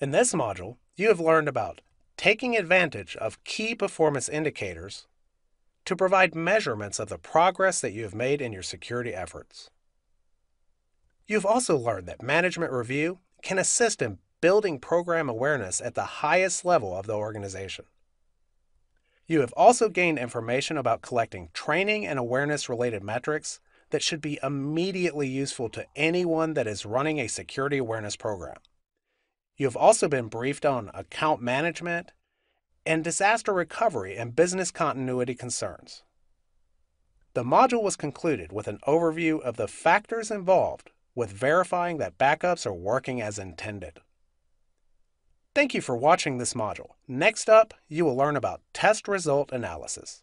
In this module, you have learned about taking advantage of key performance indicators to provide measurements of the progress that you have made in your security efforts. You've also learned that management review can assist in building program awareness at the highest level of the organization. You have also gained information about collecting training and awareness related metrics that should be immediately useful to anyone that is running a security awareness program. You have also been briefed on account management and disaster recovery and business continuity concerns. The module was concluded with an overview of the factors involved with verifying that backups are working as intended. Thank you for watching this module. Next up, you will learn about test result analysis.